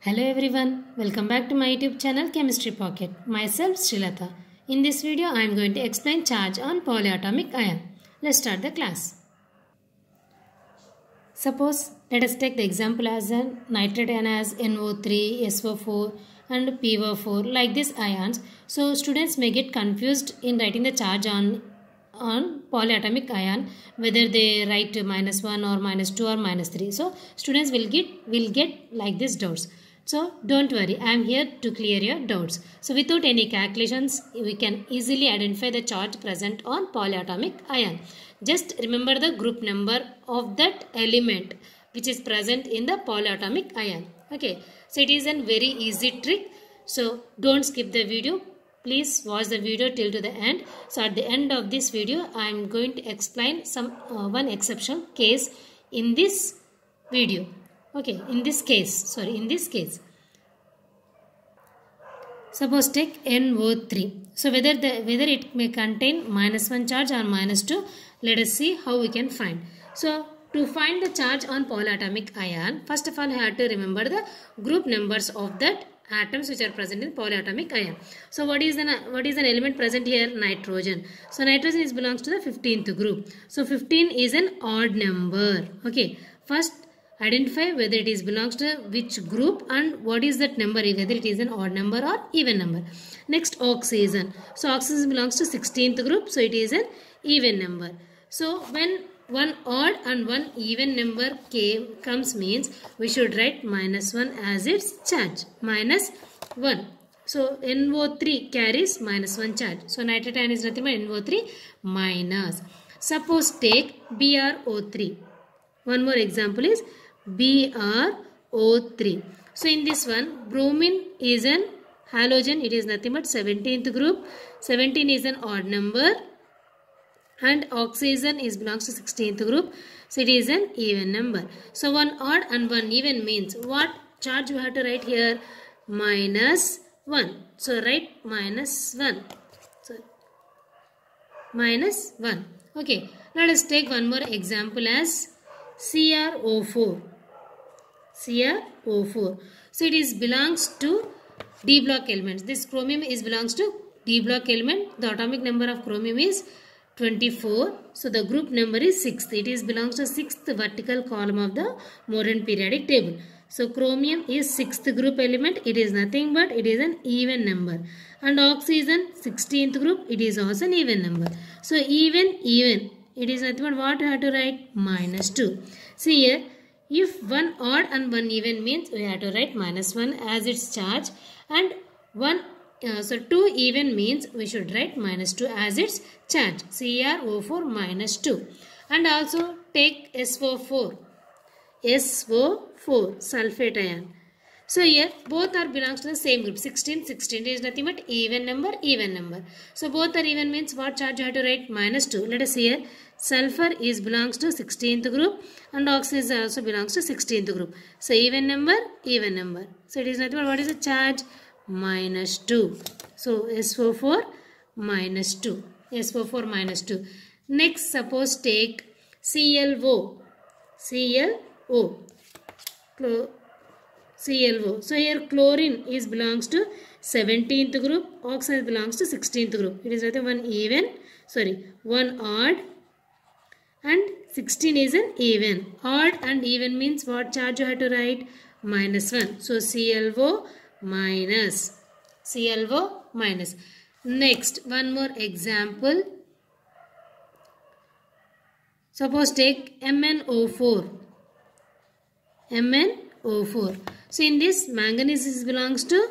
Hello everyone, welcome back to my YouTube channel Chemistry Pocket. Myself Sreelatha. In this video I am going to explain charge on polyatomic ion. Let's start the class. Suppose let us take the example as a nitrate ion as NO3, SO4 and PO4 like these ions. So students may get confused in writing the charge on on polyatomic ion whether they write minus 1 or minus 2 or minus 3 so students will get will get like this doubts so don't worry. I am here to clear your doubts. So without any calculations we can easily identify the charge present on polyatomic ion. Just remember the group number of that element which is present in the polyatomic ion. Okay. So it is a very easy trick. So don't skip the video. Please watch the video till to the end. So at the end of this video i am going to explain some uh, one exception case in this video okay in this case sorry in this case suppose take no3 so whether the whether it may contain minus 1 charge or minus 2 let us see how we can find so to find the charge on polyatomic ion first of all you have to remember the group numbers of that atoms which are present in polyatomic ion. So what is an what is an element present here? Nitrogen. So nitrogen is belongs to the 15th group. So 15 is an odd number. Okay. First identify whether it is belongs to which group and what is that number whether it is an odd number or even number. Next oxygen. So oxygen belongs to 16th group. So it is an even number. So when one odd and one even number came, comes means we should write minus 1 as its charge. Minus 1. So NO3 carries minus 1 charge. So nitrate ion is nothing but NO3 minus. Suppose take BrO3. One more example is BrO3. So in this one bromine is an halogen. It is nothing but 17th group. 17 is an odd number. And oxygen is belongs to 16th group. So it is an even number. So one odd and one even means what? Charge you have to write here minus 1 so write minus 1 so minus 1 okay. Let us take one more example as CrO4 CrO4 so it is belongs to d block elements this chromium is belongs to d block element the atomic number of chromium is 24. So the group number is 6th. It is belongs to 6th vertical column of the modern periodic table. So chromium is 6th group element. It is nothing but it is an even number. And oxygen 16th group. It is also an even number. So even even. It is nothing but what you have to write? Minus 2. See here. If one odd and one even means we have to write minus 1 as its charge and one uh, so 2 even means we should write minus 2 as its charge. CrO4 minus 2. And also take SO4. SO4 sulfate ion. So here both are belongs to the same group. 16, 16 is nothing but even number, even number. So both are even means what charge you have to write? Minus 2. Let us see here. Sulfur is belongs to 16th group and oxygen also belongs to 16th group. So even number, even number. So it is nothing but what is the charge? minus 2. So SO4 minus 2. SO4 minus 2. Next suppose take ClO. ClO. ClO. So here chlorine is belongs to 17th group. Oxygen belongs to 16th group. It is rather one even. Sorry. One odd. And 16 is an even. Odd and even means what charge you have to write? Minus 1. So ClO minus ClO minus. Next, one more example. Suppose take MnO4. MnO4. So in this manganese belongs to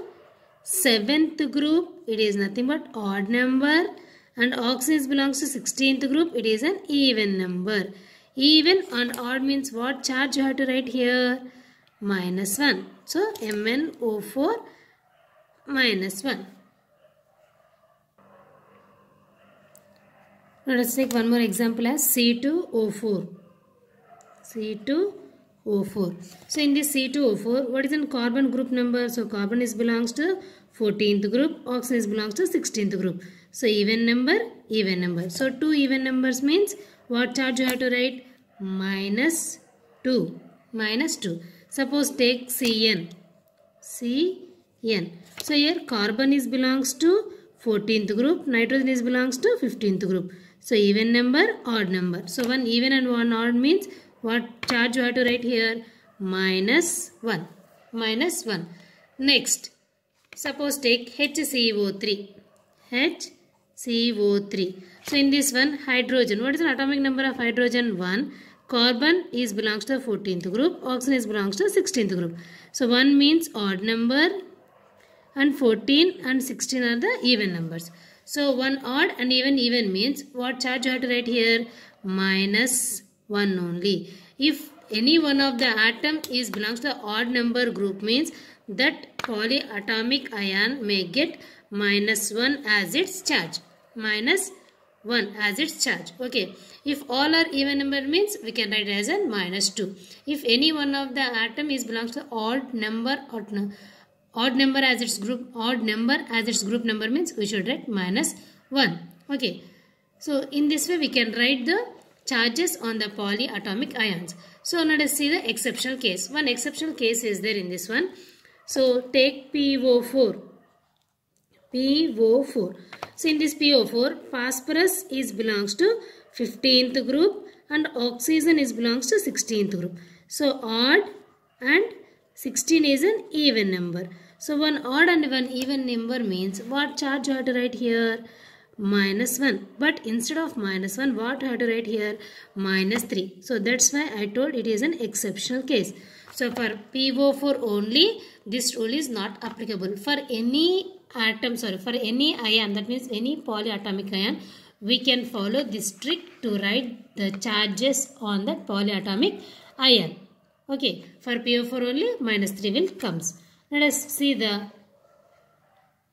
seventh group. It is nothing but odd number. And oxygen belongs to 16th group. It is an even number. Even and odd means what charge you have to write here? minus 1. So, MnO4 minus 1. Let us take one more example as C2O4. C2O4. So, in this C2O4, what is in carbon group number? So, carbon is belongs to 14th group, oxygen is belongs to 16th group. So, even number, even number. So, two even numbers means what charge you have to write? Minus 2. Minus 2. Suppose take Cn. Cn. So here carbon is belongs to 14th group, nitrogen is belongs to 15th group. So even number, odd number. So one even and one odd means what charge you have to write here? Minus 1. Minus 1. Next, suppose take HCO3. HCO3. So in this one, hydrogen. What is the atomic number of hydrogen? 1. Carbon is belongs to the 14th group. Oxygen is belongs to the 16th group. So 1 means odd number and 14 and 16 are the even numbers. So 1 odd and even even means what charge you have to write here? Minus 1 only. If any one of the atom is belongs to the odd number group means that polyatomic ion may get minus 1 as its charge. Minus 1 as its charge. Okay. If all are even number means we can write as a minus 2. If any one of the atom is belongs to odd number or odd number as its group odd number as its group number means we should write minus 1. Okay. So in this way we can write the charges on the polyatomic ions. So let's see the exceptional case. One exceptional case is there in this one. So take PO4. PO4. So in this PO4, phosphorus is belongs to 15th group and oxygen is belongs to 16th group. So odd and 16 is an even number. So one odd and one even number means what charge you have to write here? Minus 1. But instead of minus 1, what I have to write here? Minus 3. So that's why I told it is an exceptional case. So for PO4 only, this rule is not applicable. For any atom, sorry, for any ion, that means any polyatomic ion, we can follow this trick to write the charges on that polyatomic ion. Okay, for PO4 only, minus 3 will comes. Let us see the,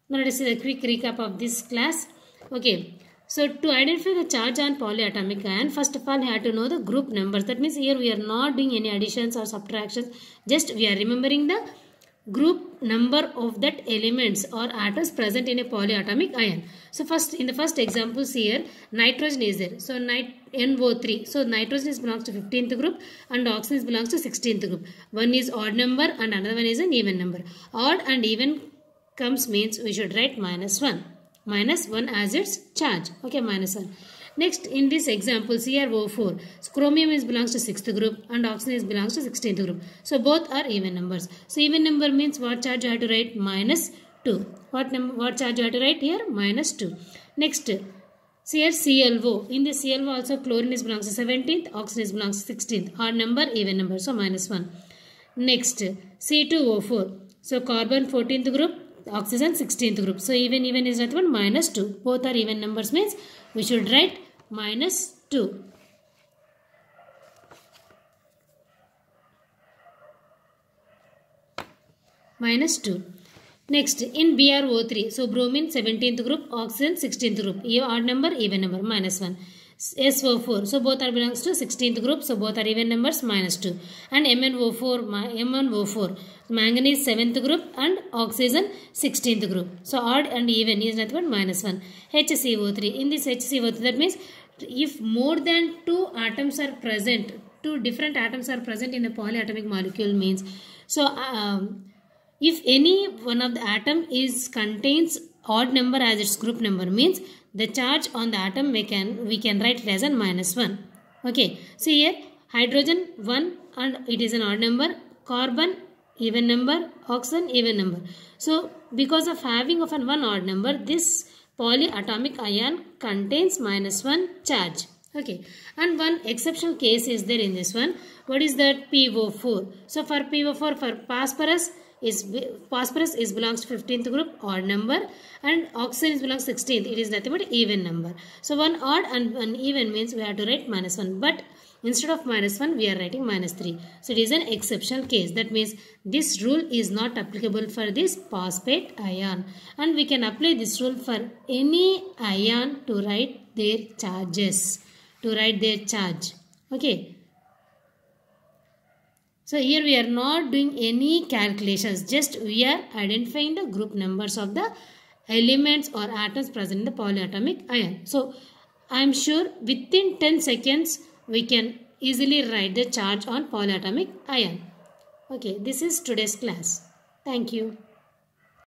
let us see the quick recap of this class. Okay, so to identify the charge on polyatomic ion, first of all, you have to know the group numbers. That means here we are not doing any additions or subtractions. Just we are remembering the group number of that elements or atoms present in a polyatomic ion. So first, in the first examples here, nitrogen is there. So nit NO3. So nitrogen is belongs to 15th group and oxygen belongs to 16th group. One is odd number and another one is an even number. Odd and even comes means we should write minus 1 minus 1 as its charge. Okay, minus 1. Next, in this example, CrO4, so chromium is belongs to 6th group and oxygen is belongs to 16th group. So, both are even numbers. So, even number means what charge you have to write? Minus 2. What, number, what charge you have to write here? Minus 2. Next, see here ClO. In this ClO also chlorine is belongs to 17th, oxygen is belongs to 16th. Odd number, even number. So, minus 1. Next, C2O4. So, carbon 14th group, oxygen 16th group. So even even is that one minus 2. Both are even numbers means we should write minus 2. Minus 2. Next in BRO3. So bromine 17th group, oxygen 16th group. Odd number, even number minus 1. SO4. So both are belongs to 16th group. So both are even numbers minus 2. And MnO4, M1O4. Manganese 7th group and oxygen 16th group. So odd and even is nothing but minus 1. HCO3. In this HCO3 that means if more than two atoms are present, two different atoms are present in a polyatomic molecule means so um, if any one of the atom is contains odd number as its group number means the charge on the atom we can we can write it as a minus 1 okay. See here hydrogen 1 and it is an odd number carbon even number oxygen even number. So because of having of an one odd number this polyatomic ion contains minus 1 charge. Okay. And one exceptional case is there in this one. What is that? PO4 so for PO4 for phosphorus is phosphorus is belongs to 15th group odd number and oxygen is belongs 16th it is nothing but even number. So one odd and one even means we have to write minus 1 but instead of minus 1 we are writing minus 3 so it is an exceptional case. That means this rule is not applicable for this phosphate ion. And we can apply this rule for any ion to write their charges to write their charge. Okay so here we are not doing any calculations, just we are identifying the group numbers of the elements or atoms present in the polyatomic ion. So I am sure within 10 seconds we can easily write the charge on polyatomic ion. Okay, this is today's class. Thank you.